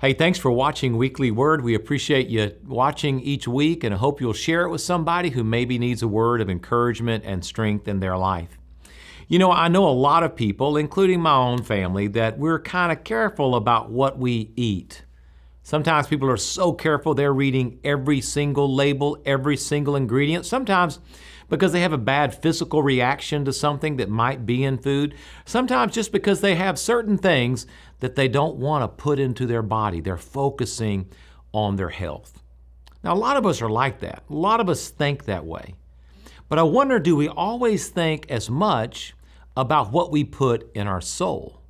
Hey, thanks for watching Weekly Word. We appreciate you watching each week and I hope you'll share it with somebody who maybe needs a word of encouragement and strength in their life. You know, I know a lot of people, including my own family, that we're kind of careful about what we eat. Sometimes people are so careful they're reading every single label, every single ingredient. Sometimes because they have a bad physical reaction to something that might be in food. Sometimes just because they have certain things that they don't want to put into their body. They're focusing on their health. Now, a lot of us are like that. A lot of us think that way. But I wonder do we always think as much about what we put in our soul?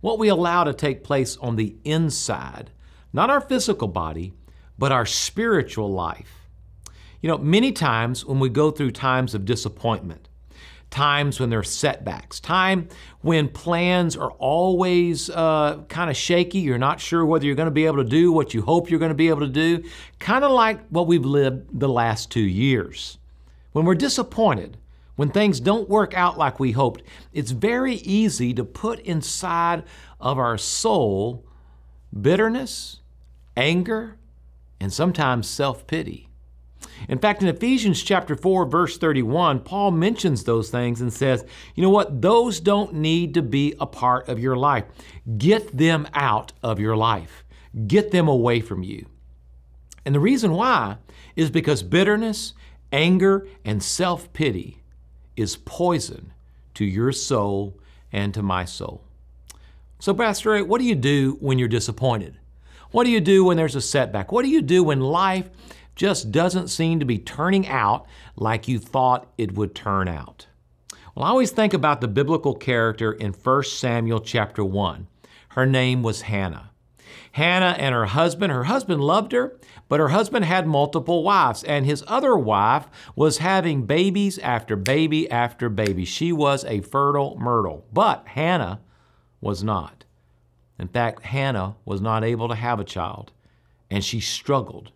What we allow to take place on the inside, not our physical body, but our spiritual life. You know, many times when we go through times of disappointment, times when there are setbacks, time when plans are always uh, kind of shaky, you're not sure whether you're going to be able to do what you hope you're going to be able to do, kind of like what we've lived the last two years. When we're disappointed, when things don't work out like we hoped, it's very easy to put inside of our soul bitterness, anger, and sometimes self pity. In fact, in Ephesians chapter 4, verse 31, Paul mentions those things and says, you know what? Those don't need to be a part of your life. Get them out of your life. Get them away from you. And the reason why is because bitterness, anger, and self pity is poison to your soul and to my soul. So, Pastor, what do you do when you're disappointed? What do you do when there's a setback? What do you do when life just doesn't seem to be turning out like you thought it would turn out. Well, I always think about the biblical character in 1 Samuel chapter 1. Her name was Hannah. Hannah and her husband, her husband loved her, but her husband had multiple wives, and his other wife was having babies after baby after baby. She was a fertile myrtle, but Hannah was not. In fact, Hannah was not able to have a child, and she struggled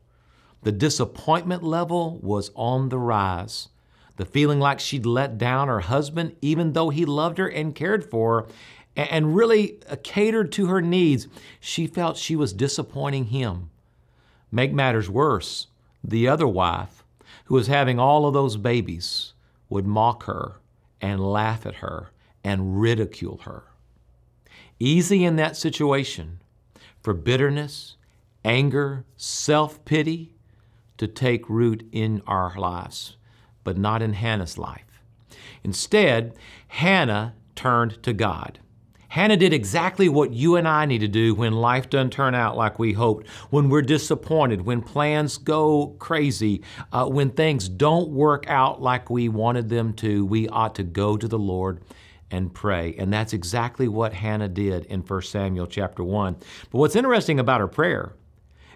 the disappointment level was on the rise. The feeling like she'd let down her husband, even though he loved her and cared for her and really uh, catered to her needs, she felt she was disappointing him. Make matters worse, the other wife, who was having all of those babies, would mock her and laugh at her and ridicule her. Easy in that situation for bitterness, anger, self pity, to take root in our lives, but not in Hannah's life. Instead, Hannah turned to God. Hannah did exactly what you and I need to do when life doesn't turn out like we hoped, when we're disappointed, when plans go crazy, uh, when things don't work out like we wanted them to. We ought to go to the Lord and pray. And that's exactly what Hannah did in 1 Samuel chapter 1. But what's interesting about her prayer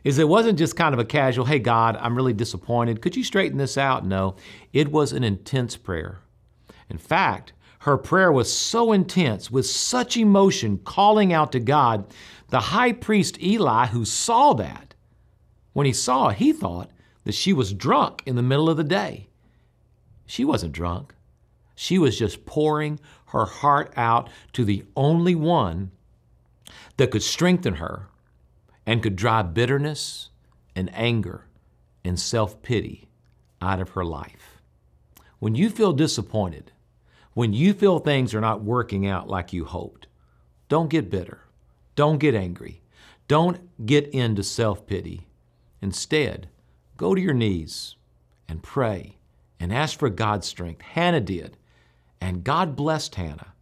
is it wasn't just kind of a casual, hey, God, I'm really disappointed. Could you straighten this out? No, it was an intense prayer. In fact, her prayer was so intense, with such emotion, calling out to God, the high priest Eli, who saw that, when he saw it, he thought that she was drunk in the middle of the day. She wasn't drunk. She was just pouring her heart out to the only one that could strengthen her and could drive bitterness and anger and self pity out of her life. When you feel disappointed, when you feel things are not working out like you hoped, don't get bitter. Don't get angry. Don't get into self pity. Instead, go to your knees and pray and ask for God's strength. Hannah did. And God blessed Hannah.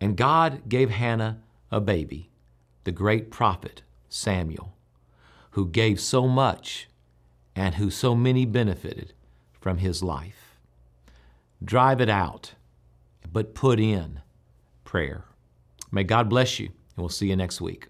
And God gave Hannah a baby, the great prophet Samuel, who gave so much and who so many benefited from his life. Drive it out, but put in prayer. May God bless you, and we'll see you next week.